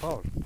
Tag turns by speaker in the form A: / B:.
A: phone.